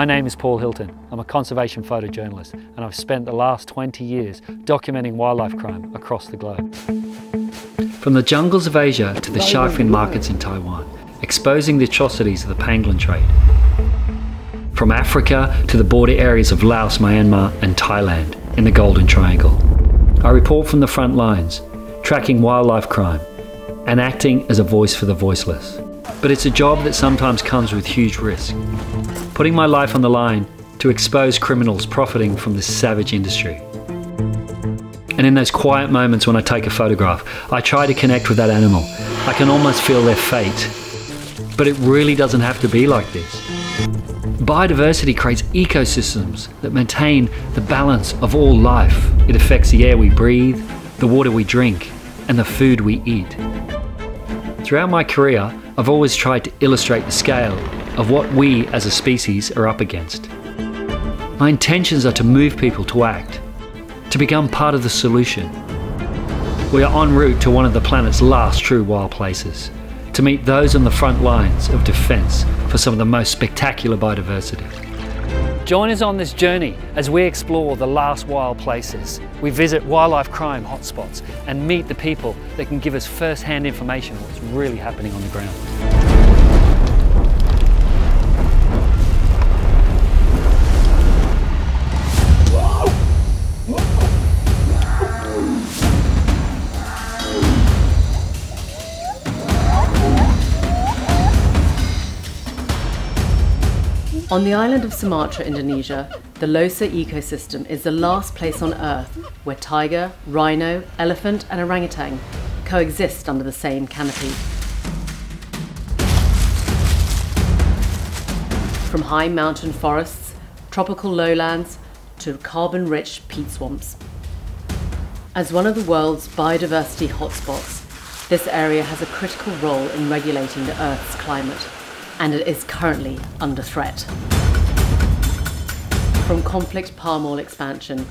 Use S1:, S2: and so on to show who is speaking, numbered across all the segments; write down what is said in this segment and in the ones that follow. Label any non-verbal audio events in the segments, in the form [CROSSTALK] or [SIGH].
S1: My name is Paul Hilton. I'm a conservation photojournalist and I've spent the last 20 years documenting wildlife crime across the globe. From the jungles of Asia to the shark fin markets in Taiwan, exposing the atrocities of the pangolin trade. From Africa to the border areas of Laos, Myanmar and Thailand in the Golden Triangle. I report from the front lines, tracking wildlife crime and acting as a voice for the voiceless. But it's a job that sometimes comes with huge risk. Putting my life on the line to expose criminals profiting from this savage industry. And in those quiet moments when I take a photograph, I try to connect with that animal. I can almost feel their fate. But it really doesn't have to be like this. Biodiversity creates ecosystems that maintain the balance of all life. It affects the air we breathe, the water we drink, and the food we eat. Throughout my career, I've always tried to illustrate the scale of what we as a species are up against. My intentions are to move people to act, to become part of the solution. We are en route to one of the planet's last true wild places, to meet those on the front lines of defence for some of the most spectacular biodiversity. Join us on this journey as we explore the last wild places. We visit wildlife crime hotspots and meet the people that can give us first-hand information on what's really happening on the ground.
S2: On the island of Sumatra, Indonesia, the Leuser ecosystem is the last place on Earth where tiger, rhino, elephant, and orangutan coexist under the same canopy. From high mountain forests, tropical lowlands, to carbon rich peat swamps. As one of the world's biodiversity hotspots, this area has a critical role in regulating the Earth's climate and it is currently under threat. From conflict palm oil expansion,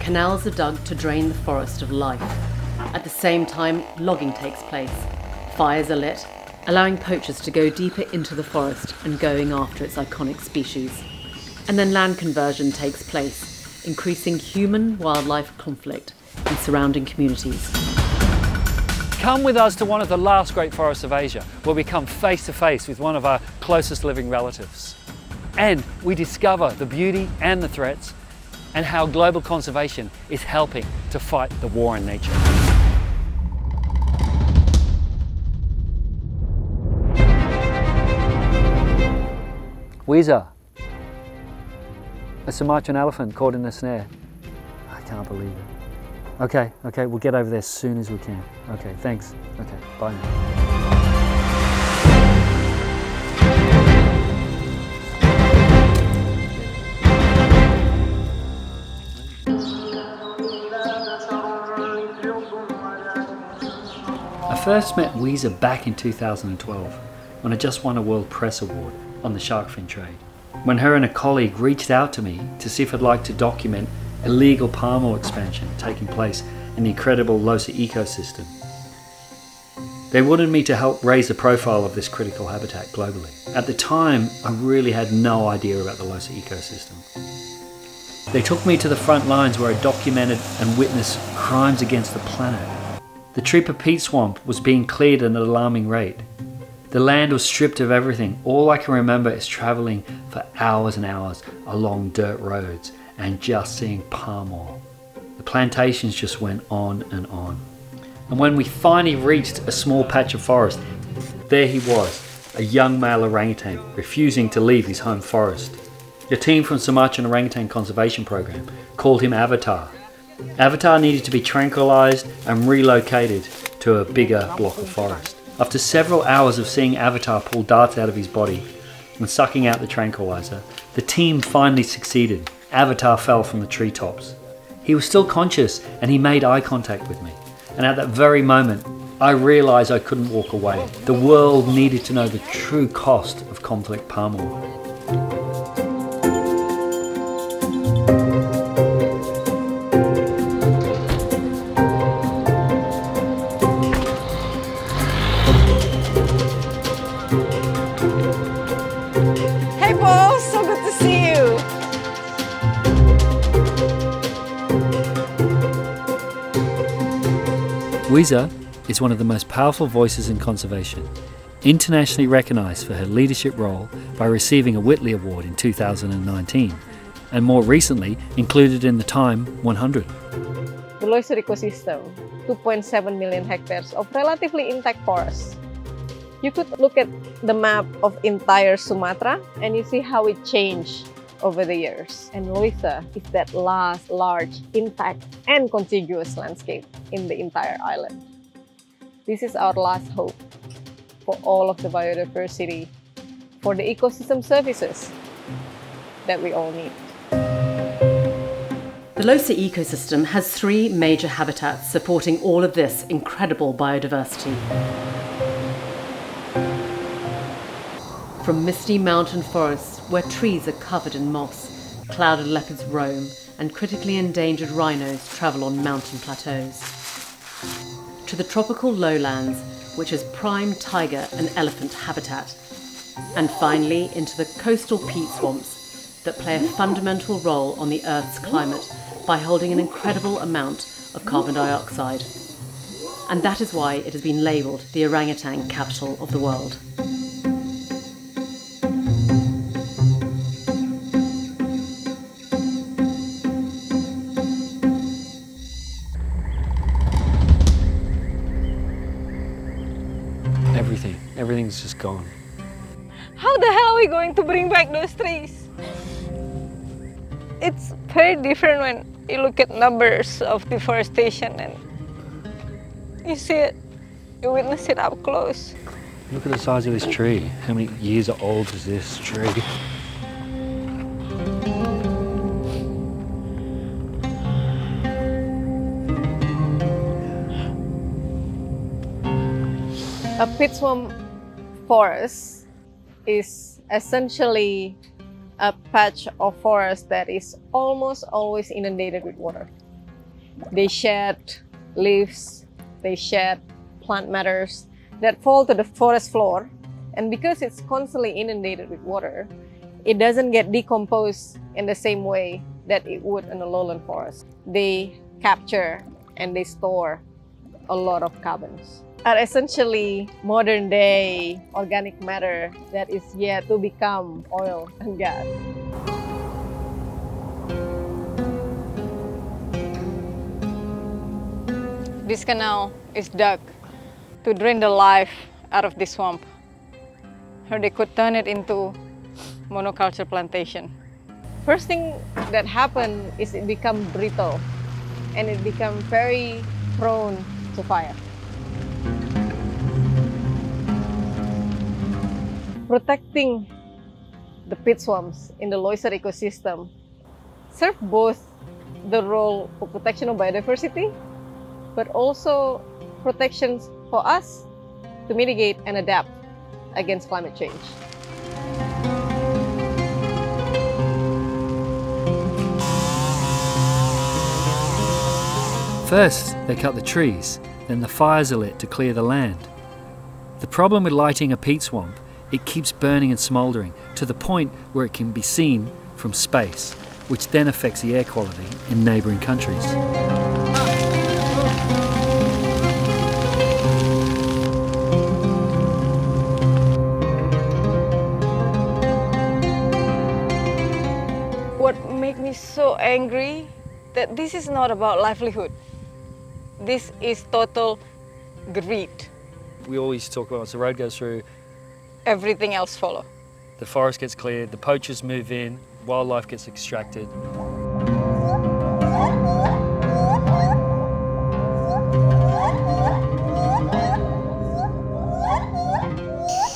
S2: canals are dug to drain the forest of life. At the same time, logging takes place. Fires are lit, allowing poachers to go deeper into the forest and going after its iconic species. And then land conversion takes place, increasing human wildlife conflict in surrounding communities.
S1: Come with us to one of the last great forests of Asia, where we come face to face with one of our closest living relatives. And we discover the beauty and the threats, and how global conservation is helping to fight the war on nature. Wiza, a Sumatran elephant caught in a snare. I can't believe it. Okay, okay, we'll get over there as soon as we can. Okay, thanks. Okay, bye now. I first met Wiza back in 2012 when I just won a World Press Award on the shark fin trade. When her and a colleague reached out to me to see if I'd like to document illegal palm oil expansion taking place in the incredible Leuser ecosystem. They wanted me to help raise the profile of this critical habitat globally. At the time, I really had no idea about the Leuser ecosystem. They took me to the front lines where I documented and witnessed crimes against the planet. The Tripa peat swamp was being cleared at an alarming rate. The land was stripped of everything. All I can remember is traveling for hours and hours along dirt roads and just seeing palm oil. The plantations just went on and on. And when we finally reached a small patch of forest, there he was, a young male orangutan refusing to leave his home forest. The team from Sumatran Orangutan Conservation Program called him Avatar. Avatar needed to be tranquilized and relocated to a bigger block of forest. After several hours of seeing Avatar pull darts out of his body and sucking out the tranquilizer, the team finally succeeded Avatar fell from the treetops. He was still conscious and he made eye contact with me. And at that very moment, I realized I couldn't walk away. The world needed to know the true cost of conflict palm oil. Wiza is one of the most powerful voices in conservation, internationally recognised for her leadership role by receiving a Whitley Award in 2019, and more recently included in the Time 100.
S3: The Leuser ecosystem, 2.7 million hectares of relatively intact forests. You could look at the map of entire Sumatra and you see how it changed over the years. And Leuser is that last large, intact and contiguous landscape in the entire island. This is our last hope for all of the biodiversity, for the ecosystem services that we all need.
S2: The Leuser ecosystem has three major habitats supporting all of this incredible biodiversity. From misty mountain forests where trees are covered in moss, clouded leopards roam, and critically endangered rhinos travel on mountain plateaus, to the tropical lowlands, which is prime tiger and elephant habitat, and finally into the coastal peat swamps that play a fundamental role on the Earth's climate by holding an incredible amount of carbon dioxide. And that is why it has been labelled the orangutan capital of the world.
S1: Everything's just gone.
S3: How the hell are we going to bring back those trees? It's very different when you look at numbers of deforestation and you see it, you witness it up close.
S1: Look at the size of this tree. How many years old is this tree?
S3: A swamp forest is essentially a patch of forest that is almost always inundated with water. They shed leaves, they shed plant matters that fall to the forest floor, and because it's constantly inundated with water, it doesn't get decomposed in the same way that it would in a lowland forest. They capture and they store a lot of carbons are essentially modern day organic matter that is yet to become oil and gas. This canal is dug to drain the life out of this swamp, or they could turn it into monoculture plantation. First thing that happened is it become brittle and it become very prone to fire. Protecting the peat swamps in the Leuser ecosystem serve both the role of protection of biodiversity, but also protections for us to mitigate and adapt against climate change.
S1: First, they cut the trees, then the fires are lit to clear the land. The problem with lighting a peat swamp it keeps burning and smouldering to the point where it can be seen from space, which then affects the air quality in neighbouring countries.
S3: What makes me so angry that this is not about livelihood. This is total greed.
S1: We always talk about once the road goes through,
S3: everything else follow.
S1: The forest gets cleared, the poachers move in, wildlife gets extracted.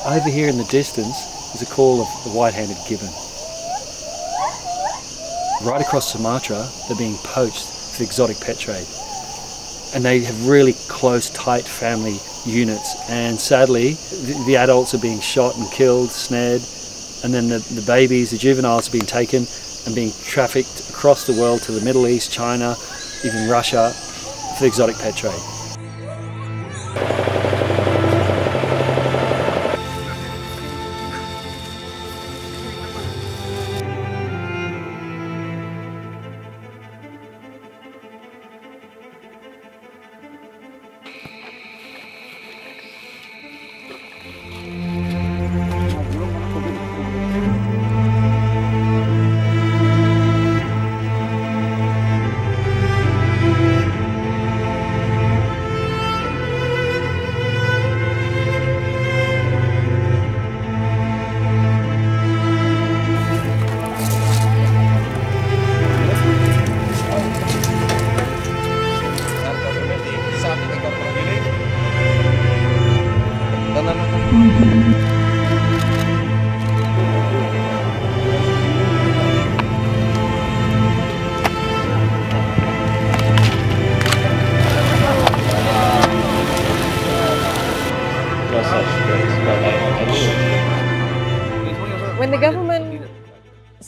S1: Over here in the distance is a call of the white-handed gibbon. Right across Sumatra, they're being poached for the exotic pet trade. And they have really close, tight family units. And sadly, the, the adults are being shot and killed, snared, and then the, the babies, the juveniles, are being taken and being trafficked across the world to the Middle East, China, even Russia, for the exotic pet trade.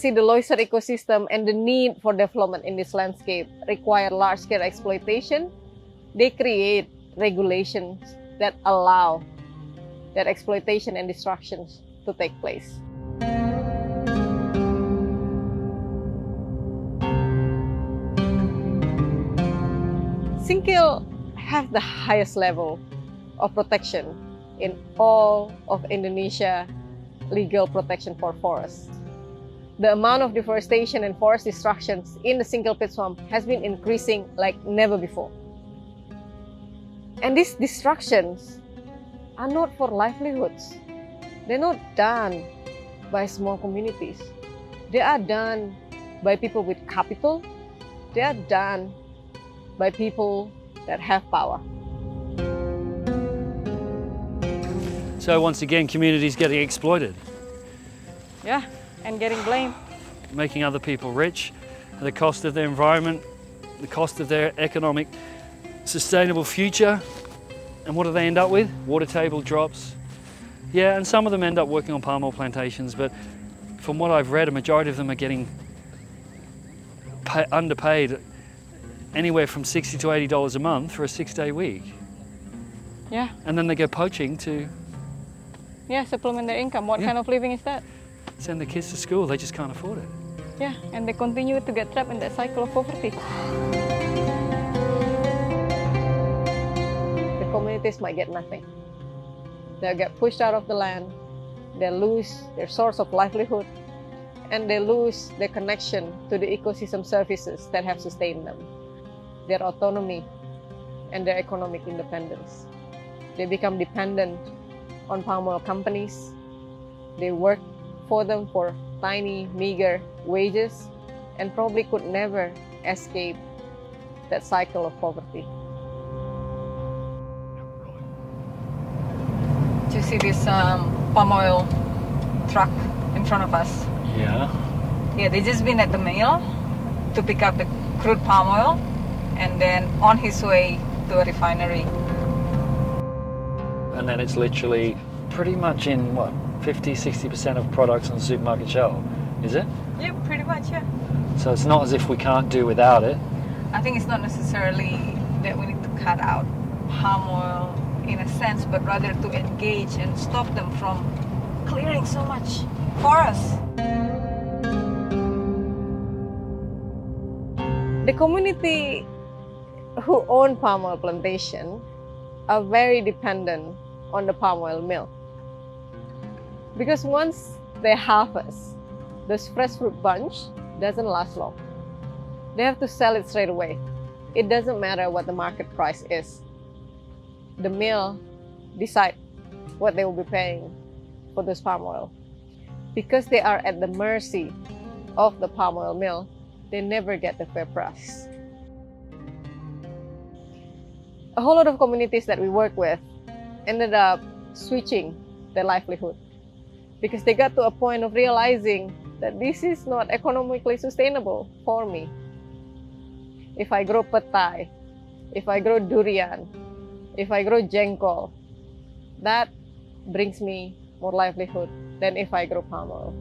S3: See the Leuser ecosystem and the need for development in this landscape require large-scale exploitation, they create regulations that allow that exploitation and destructions to take place. Singkil have the highest level of protection in all of Indonesia legal protection for forests. The amount of deforestation and forest destructions in the Singkil peat swamp has been increasing like never before. And these destructions are not for livelihoods. They're not done by small communities. They are done by people with capital. They are done by people that have power.
S1: So once again, communities getting exploited.
S3: Yeah, and getting blamed.
S1: Making other people rich at the cost of their environment, the cost of their economic sustainable future. And what do they end up with? Water table drops. Yeah, and some of them end up working on palm oil plantations, but from what I've read, a majority of them are getting pay, underpaid anywhere from 60 to $80 a month for a six day week.
S3: Yeah.
S1: And then they go poaching to
S3: yeah, supplement their income. What
S1: yeah.
S3: kind of living is that?
S1: Send the kids to school, they just can't afford it.
S3: Yeah, and they continue to get trapped in that cycle of poverty. The communities might get nothing. They'll get pushed out of the land, they lose their source of livelihood, and they lose their connection to the ecosystem services that have sustained them, their autonomy, and their economic independence. They become dependent on palm oil companies. They work for them for tiny, meager wages and probably could never escape that cycle of poverty. Do you see this um, palm oil truck in front of us?
S1: Yeah.
S3: Yeah, they just been at the mill to pick up the crude palm oil and then on his way to a refinery
S1: and then it's literally pretty much in what 50 60% of products on the supermarket shelf is it?
S3: Yeah pretty much yeah.
S1: So it's not as if we can't do without it.
S3: I think it's not necessarily that we need to cut out palm oil in a sense but rather to engage and stop them from clearing so much forest the community who own palm oil plantation are very dependent on the palm oil mill. Because once they harvest, this fresh fruit bunch doesn't last long. They have to sell it straight away. It doesn't matter what the market price is. The mill decide what they will be paying for this palm oil. Because they are at the mercy of the palm oil mill, they never get the fair price. A whole lot of communities that we work with ended up switching their livelihood because they got to a point of realizing that this is not economically sustainable for me. If I grow petai, if I grow durian, if I grow jengkol, that brings me more livelihood than if I grow palm oil.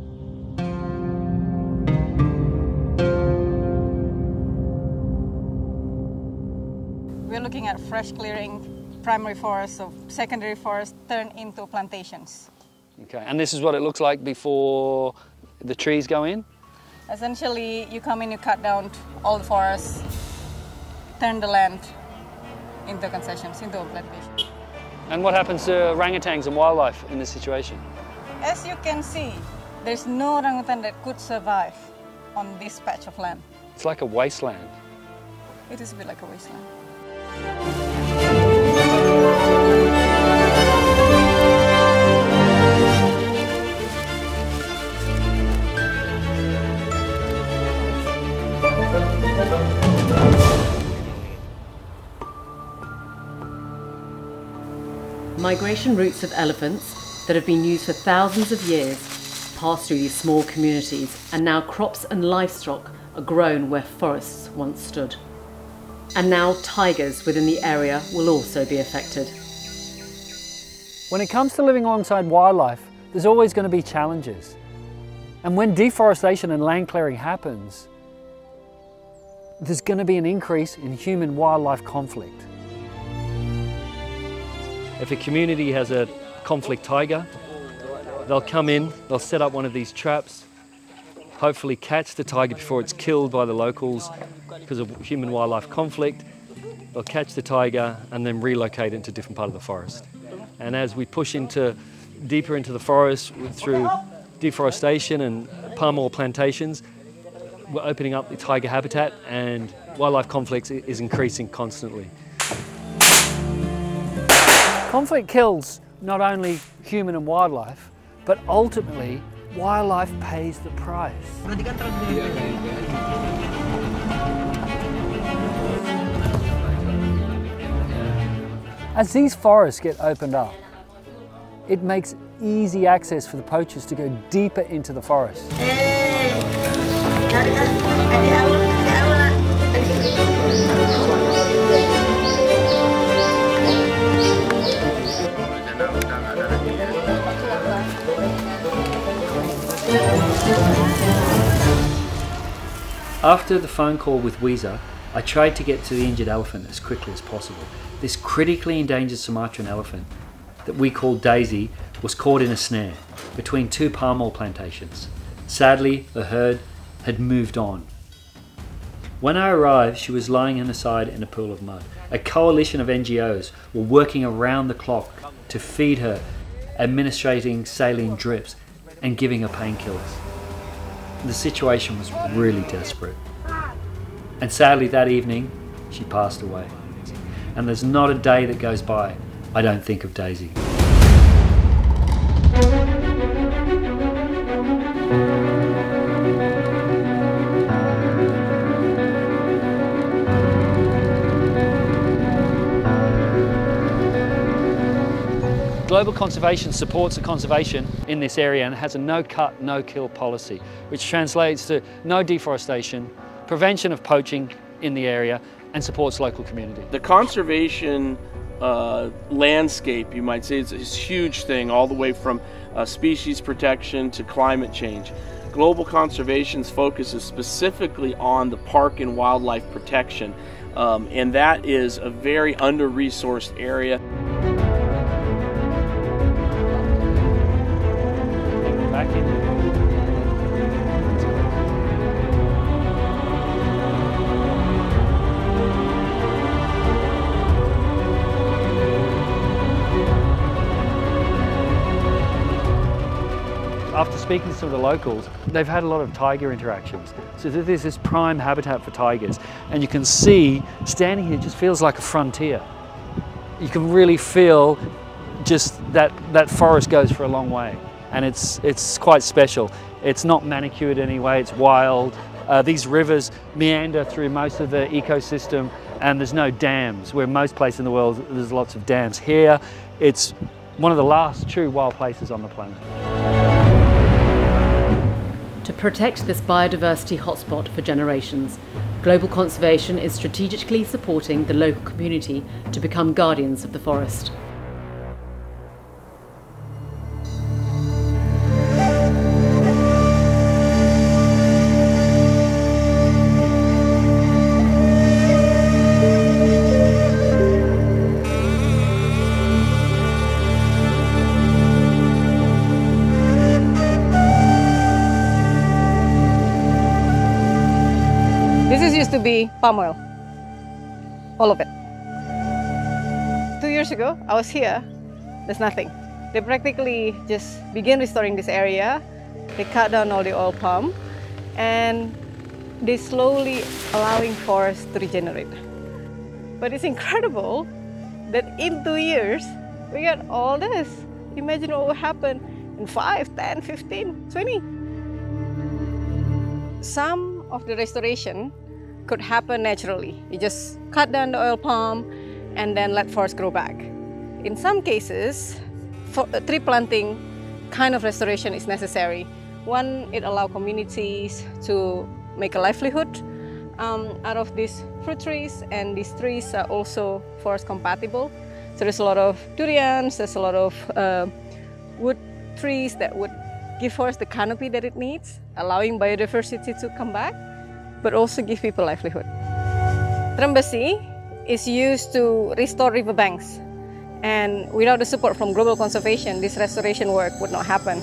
S3: We're looking at fresh clearing primary forests of secondary forests turn into plantations.
S1: Okay, and this is what it looks like before the trees go in?
S3: Essentially, you come in, you cut down all the forests, turn the land into concessions, into a plantation.
S1: And what happens to orangutans and wildlife in this situation?
S3: As you can see, there's no orangutan that could survive on this patch of land.
S1: It's like a wasteland.
S3: It is a bit like a wasteland.
S2: Migration routes of elephants that have been used for thousands of years pass through these small communities, and now crops and livestock are grown where forests once stood. And now tigers within the area will also be affected.
S1: When it comes to living alongside wildlife, there's always going to be challenges. And when deforestation and land clearing happens, there's going to be an increase in human wildlife conflict. If a community has a conflict tiger, they'll come in, they'll set up one of these traps, hopefully catch the tiger before it's killed by the locals because of human wildlife conflict. They'll catch the tiger and then relocate it into a different part of the forest. And as we push into deeper into the forest through deforestation and palm oil plantations, we're opening up the tiger habitat and wildlife conflicts is increasing constantly. Conflict kills not only human and wildlife, but ultimately wildlife pays the price. As these forests get opened up, it makes easy access for the poachers to go deeper into the forest. After the phone call with Wiza, I tried to get to the injured elephant as quickly as possible. This critically endangered Sumatran elephant that we called Daisy was caught in a snare between two palm oil plantations. Sadly, the herd had moved on. When I arrived, she was lying on the side in a pool of mud. A coalition of NGOs were working around the clock to feed her, administrating saline drips and giving her painkillers. The situation was really desperate. And sadly, that evening, she passed away. And there's not a day that goes by I don't think of Daisy. Global Conservation supports the conservation in this area and has a no-cut, no-kill policy, which translates to no deforestation, prevention of poaching in the area, and supports local community.
S4: The conservation uh, landscape, you might say, is a huge thing, all the way from uh, species protection to climate change. Global Conservation's focus is specifically on the park and wildlife protection, um, and that is a very under-resourced area.
S1: Speaking to some of the locals, they've had a lot of tiger interactions. So there's this prime habitat for tigers. And you can see, standing here just feels like a frontier. You can really feel just that, that forest goes for a long way. And it's, it's quite special. It's not manicured anyway, it's wild. Uh, these rivers meander through most of the ecosystem and there's no dams, where most places in the world there's lots of dams. Here, it's one of the last true wild places on the planet.
S2: To protect this biodiversity hotspot for generations, Global Conservation is strategically supporting the local community to become guardians of the forest.
S3: Palm oil. All of it. Two years ago, I was here. There's nothing. They practically just begin restoring this area. They cut down all the oil palm and they slowly allowing forests to regenerate. But it's incredible that in two years, we got all this. Imagine what will happen in 5, 10, 15, 20. Some of the restoration could happen naturally. You just cut down the oil palm and then let forest grow back. In some cases, for, uh, tree planting kind of restoration is necessary. One, it allows communities to make a livelihood um, out of these fruit trees, and these trees are also forest compatible. So there's a lot of durians, there's a lot of uh, wood trees that would give forest the canopy that it needs, allowing biodiversity to come back, but also give people livelihood. Trembesi is used to restore riverbanks, and without the support from global conservation, this restoration work would not happen.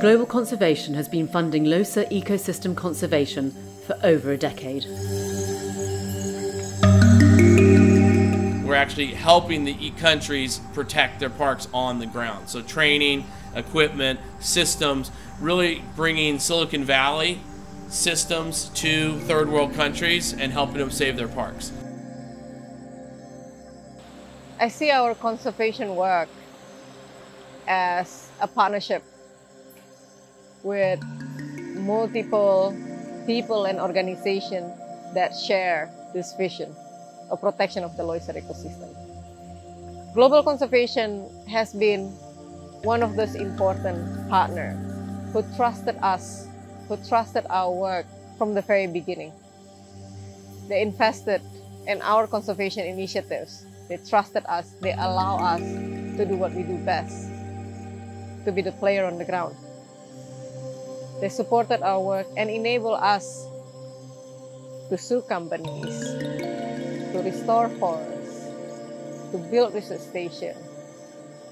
S2: Global Conservation has been funding Leuser ecosystem conservation for over a decade.
S5: We're actually helping the countries protect their parks on the ground. So, training, equipment, systems, really bringing Silicon Valley systems to third world countries and helping them save their parks.
S3: I see our conservation work as a partnership with multiple people and organizations that share this vision of protection of the Leuser ecosystem. Global conservation has been one of those important partners who trusted us, who trusted our work from the very beginning. They invested in our conservation initiatives. They trusted us. They allow us to do what we do best, to be the player on the ground. They supported our work and enable us to sue companies, to restore forests, to build research stations,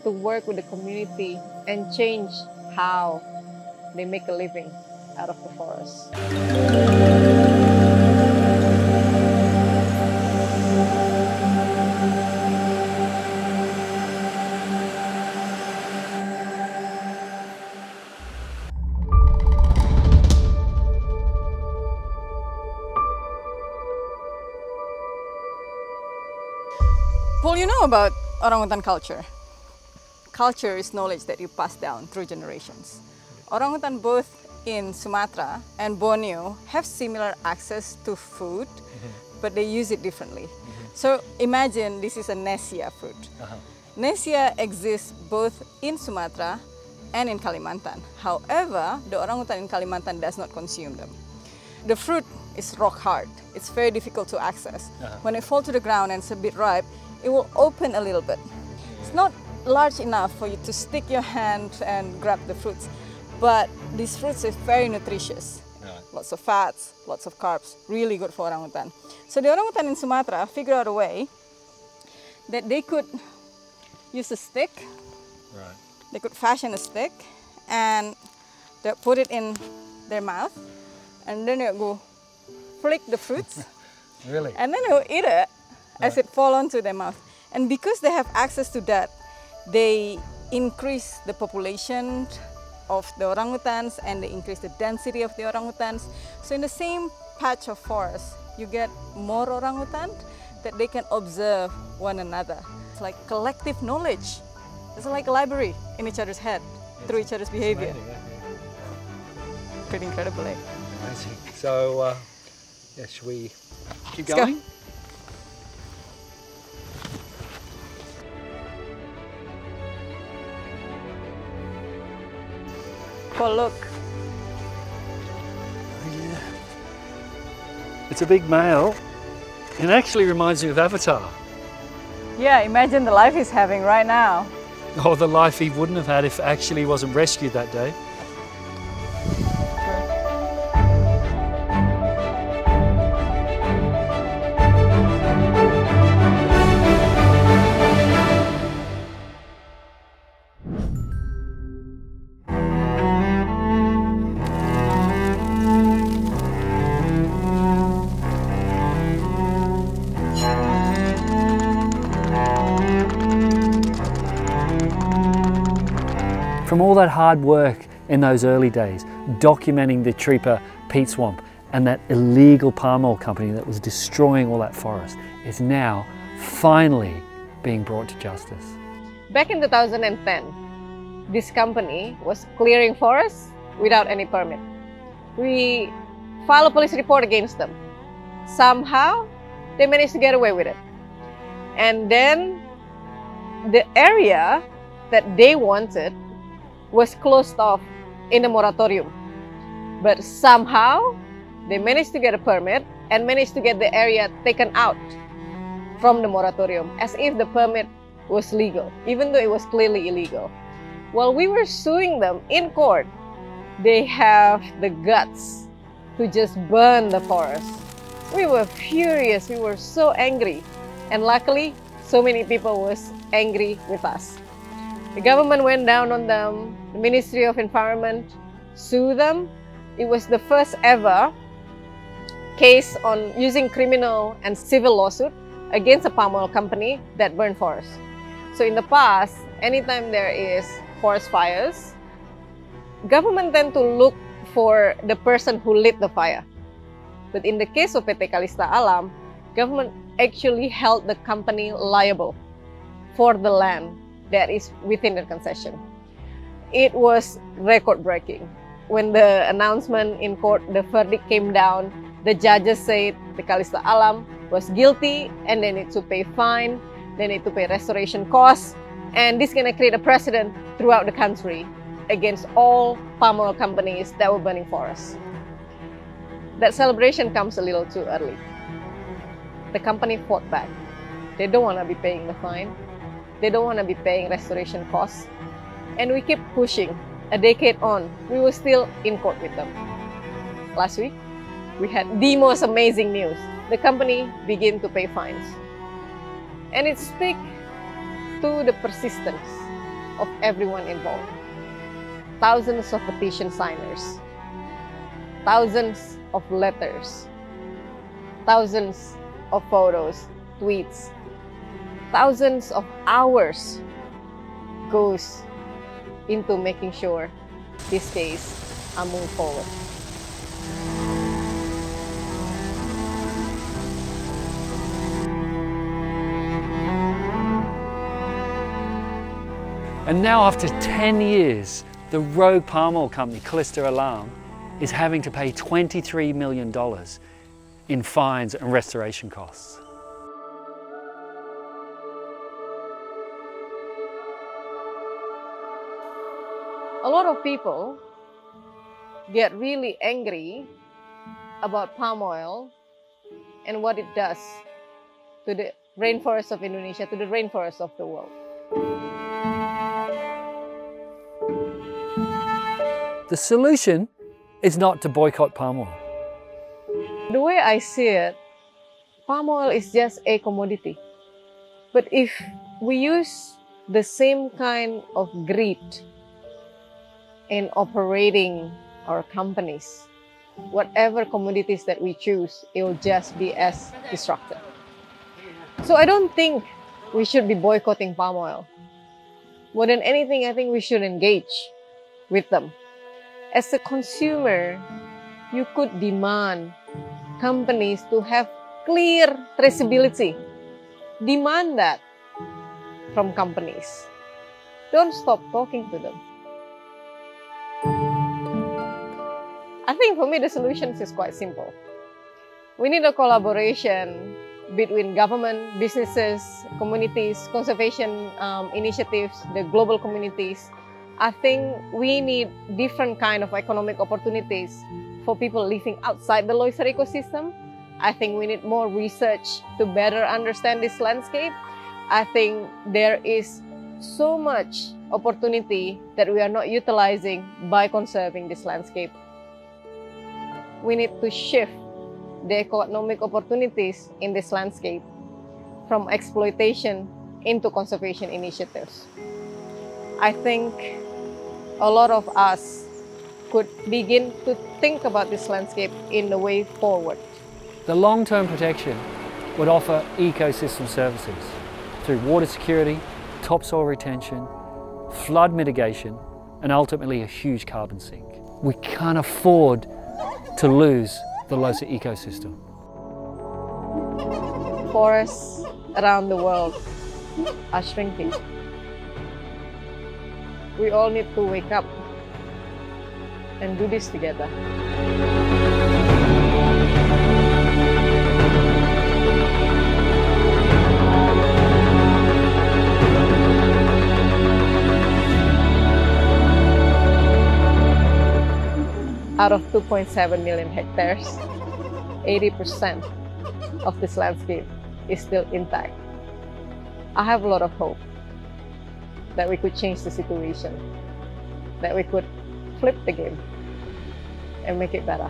S3: to work with the community and change how they make a living out of the forest.
S6: About orangutan culture. Culture is knowledge that you pass down through generations. Orangutan both in Sumatra and Borneo have similar access to food, mm-hmm. but they use it differently. Mm-hmm. So imagine this is a Neesia fruit. Uh-huh. Neesia exists both in Sumatra and in Kalimantan. However, the orangutan in Kalimantan does not consume them. The fruit is rock hard. It's very difficult to access. Uh-huh. When it falls to the ground and it's a bit ripe, it will open a little bit. It's not large enough for you to stick your hand and grab the fruits, but these fruits are very nutritious. Lots of fats, lots of carbs, really good for orangutan. So the orangutan in Sumatra figured out a way that they could use a stick,
S1: Right.
S6: they could fashion a stick, and they put it in their mouth, and then they go flick the fruits, [LAUGHS]
S1: Really?
S6: and then they'll eat it as it fall onto their mouth. And because they have access to that, they increase the population of the orangutans and they increase the density of the orangutans. So in the same patch of forest, you get more orangutan that they can observe one another. It's like collective knowledge. It's like a library in each other's head through each other's behavior. Pretty incredible, eh?
S1: Amazing. So, uh, yeah, should we keep
S6: Let's go. Paul, look.
S1: It's a big male. It actually reminds me of Avatar.
S6: Yeah, imagine the life he's having right now.
S1: Or the life he wouldn't have had if actually he wasn't rescued that day. That hard work in those early days, documenting the Tripa peat swamp and that illegal palm oil company that was destroying all that forest is now finally being brought to justice.
S3: Back in 2010, this company was clearing forests without any permit. We filed a police report against them. Somehow, they managed to get away with it. And then the area that they wanted was closed off in a moratorium. But somehow, they managed to get a permit and managed to get the area taken out from the moratorium as if the permit was legal, even though it was clearly illegal. While we were suing them in court, they have the guts to just burn the forest. We were furious, we were so angry. And luckily, so many people was angry with us. The government went down on them, the Ministry of Environment sued them. It was the first ever case on using criminal and civil lawsuit against a palm oil company that burned forests. So in the past, anytime there is forest fires, government tend to look for the person who lit the fire. But in the case of PT Kallista Alam, government actually held the company liable for the land that is within the concession. It was record breaking. When the announcement in court, the verdict came down, the judges said the Kallista Alam was guilty and they need to pay fine, they need to pay restoration costs, and this is going to create a precedent throughout the country against all palm oil companies that were burning forests. That celebration comes a little too early. The company fought back. They don't want to be paying the fine. They don't want to be paying restoration costs. And we keep pushing. A decade on, we were still in court with them. Last week, we had the most amazing news. The company began to pay fines. And it speaks to the persistence of everyone involved thousands of petition signers, thousands of letters, thousands of photos, tweets, thousands of hours goes into making sure this case uh, are moved forward.
S1: And now after 10 years, the rogue palm oil company, Kallista Alam, is having to pay $23 million in fines and restoration costs.
S3: A lot of people get really angry about palm oil and what it does to the rainforest of Indonesia, to the rainforest of the world.
S1: The solution is not to boycott palm oil.
S3: The way I see it, palm oil is just a commodity. But if we use the same kind of greed in operating our companies, whatever commodities that we choose, it will just be as destructive. So I don't think we should be boycotting palm oil. More than anything, I think we should engage with them as a consumer, you could demand companies to have clear traceability. Demand that from companies. Don't stop talking to them. I think for me, the solution is quite simple. We need a collaboration between government, businesses, communities, conservation um, initiatives, the global communities, I think we need different kind of economic opportunities for people living outside the Leuser ecosystem. I think we need more research to better understand this landscape. I think there is so much opportunity that we are not utilizing by conserving this landscape. We need to shift the economic opportunities in this landscape from exploitation into conservation initiatives. I think a lot of us could begin to think about this landscape in the way forward.
S1: The long-term protection would offer ecosystem services through water security, topsoil retention, flood mitigation, and ultimately a huge carbon sink. We can't afford to lose the Leuser ecosystem.
S3: Forests around the world are shrinking we all need to wake up and do this together. Out of 2.7 million hectares, 80% of this landscape is still intact. I have a lot of hope that we could change the situation, that we could flip the game and make it better.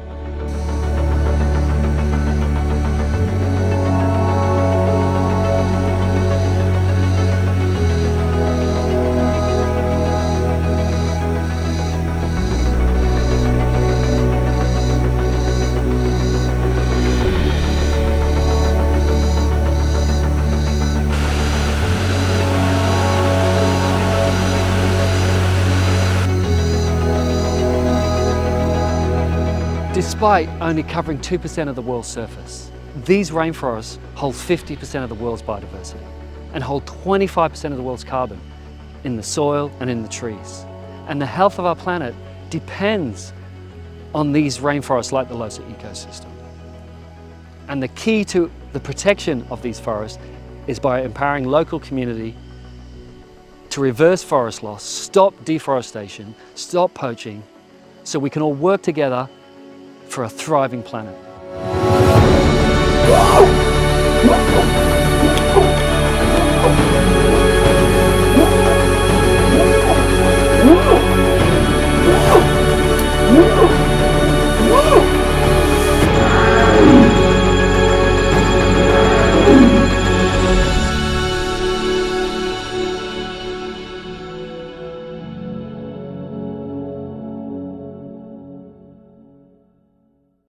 S1: Despite only covering 2% of the world's surface, these rainforests hold 50% of the world's biodiversity and hold 25% of the world's carbon in the soil and in the trees. And the health of our planet depends on these rainforests like the Leuser ecosystem. And the key to the protection of these forests is by empowering local community to reverse forest loss, stop deforestation, stop poaching, so we can all work together for a thriving planet.